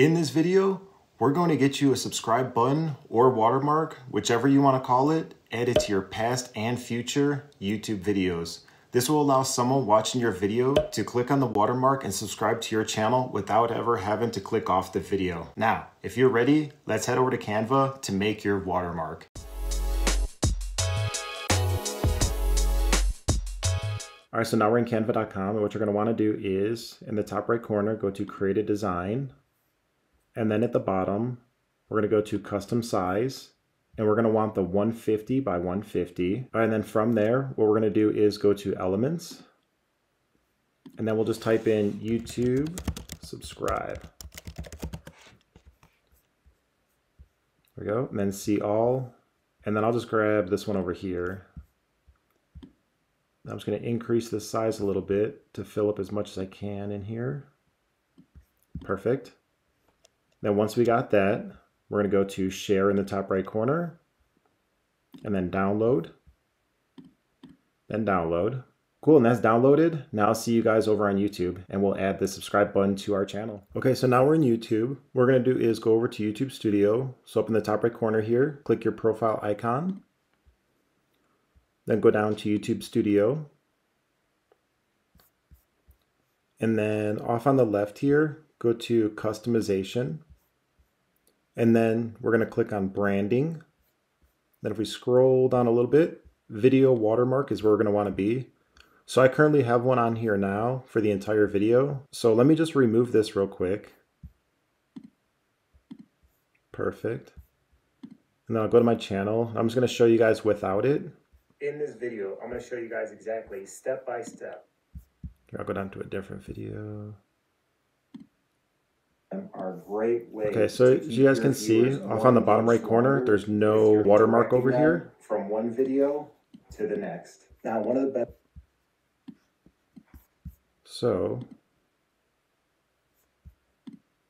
In this video, we're going to get you a subscribe button or watermark, whichever you want to call it, added to your past and future YouTube videos. This will allow someone watching your video to click on the watermark and subscribe to your channel without ever having to click off the video. Now, if you're ready, let's head over to Canva to make your watermark. All right, so now we're in canva.com and what you're gonna wanna do is in the top right corner, go to create a design. And then at the bottom, we're gonna go to custom size and we're going to want the 150 by 150. And then from there, what we're going to do is go to elements and then we'll just type in YouTube subscribe. There we go. And then see all. And then I'll just grab this one over here. I'm just going to increase the size a little bit to fill up as much as I can in here. Perfect. Then once we got that, we're going to go to share in the top right corner and then download, then download. Cool, and that's downloaded. Now I'll see you guys over on YouTube and we'll add the subscribe button to our channel. Okay, so now we're in YouTube. What we're gonna do is go over to YouTube Studio. So up in the top right corner here, click your profile icon. Then go down to YouTube Studio. And then off on the left here, go to customization. And then we're going to click on branding. Then if we scroll down a little bit, video watermark is where we're going to want to be. So I currently have one on here now for the entire video. So let me just remove this real quick. Perfect. And then I'll go to my channel. I'm just going to show you guys without it. In this video, I'm going to show you guys exactly step by step. I'll go down to a different video are great ways. Okay, so as you guys can see, off on the bottom right corner, there's no watermark over here. From one video to the next. Now, one of the best. So,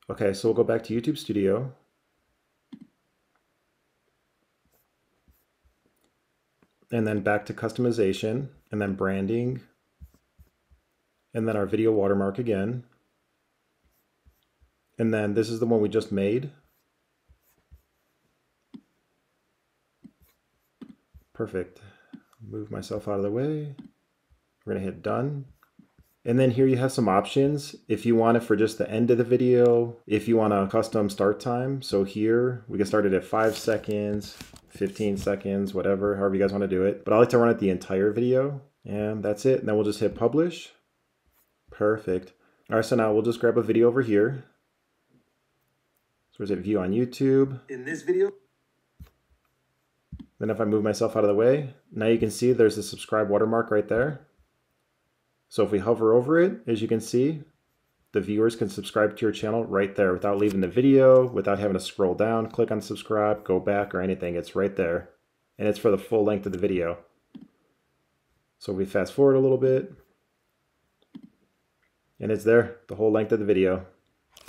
okay, so we'll go back to YouTube Studio. And then back to customization, and then branding, and then our video watermark again. And then this is the one we just made. Perfect. Move myself out of the way. We're gonna hit done. And then here you have some options. If you want it for just the end of the video, if you want a custom start time. So here we can start it at five seconds, 15 seconds, whatever, however you guys want to do it. But I like to run it the entire video and that's it. And then we'll just hit publish. Perfect. All right, so now we'll just grab a video over here. There's a view on YouTube. In this video. Then if I move myself out of the way, now you can see there's a subscribe watermark right there. So if we hover over it, as you can see, the viewers can subscribe to your channel right there without leaving the video, without having to scroll down, click on subscribe, go back or anything. It's right there. And it's for the full length of the video. So we fast forward a little bit. And it's there, the whole length of the video.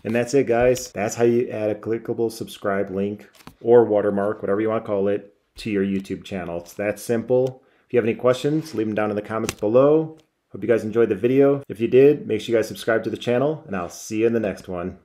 And that's it, guys. That's how you add a clickable subscribe link or watermark, whatever you want to call it, to your YouTube channel. It's that simple. If you have any questions, leave them down in the comments below. Hope you guys enjoyed the video. If you did, make sure you guys subscribe to the channel, and I'll see you in the next one.